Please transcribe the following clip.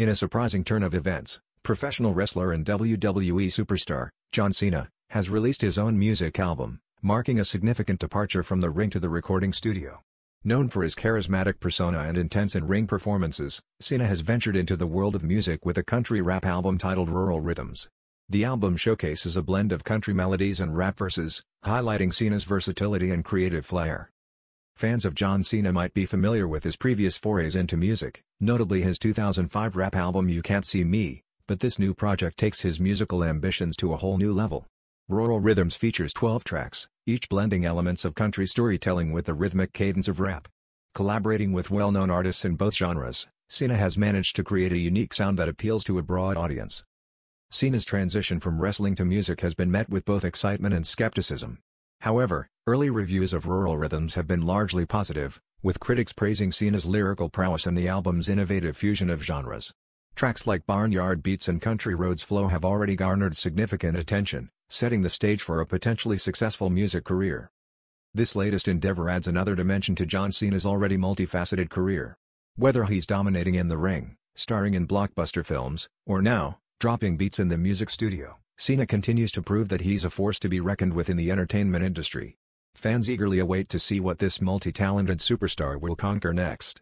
In a surprising turn of events, professional wrestler and WWE superstar, John Cena, has released his own music album, marking a significant departure from the ring to the recording studio. Known for his charismatic persona and intense in-ring performances, Cena has ventured into the world of music with a country rap album titled Rural Rhythms. The album showcases a blend of country melodies and rap verses, highlighting Cena's versatility and creative flair. Fans of John Cena might be familiar with his previous forays into music, notably his 2005 rap album You Can't See Me, but this new project takes his musical ambitions to a whole new level. Rural Rhythms features 12 tracks, each blending elements of country storytelling with the rhythmic cadence of rap. Collaborating with well-known artists in both genres, Cena has managed to create a unique sound that appeals to a broad audience. Cena's transition from wrestling to music has been met with both excitement and skepticism. However, early reviews of Rural Rhythms have been largely positive, with critics praising Cena's lyrical prowess and the album's innovative fusion of genres. Tracks like Barnyard Beats and Country Roads Flow have already garnered significant attention, setting the stage for a potentially successful music career. This latest endeavor adds another dimension to John Cena's already multifaceted career. Whether he's dominating in the ring, starring in blockbuster films, or now, dropping beats in the music studio, Cena continues to prove that he's a force to be reckoned with in the entertainment industry. Fans eagerly await to see what this multi-talented superstar will conquer next.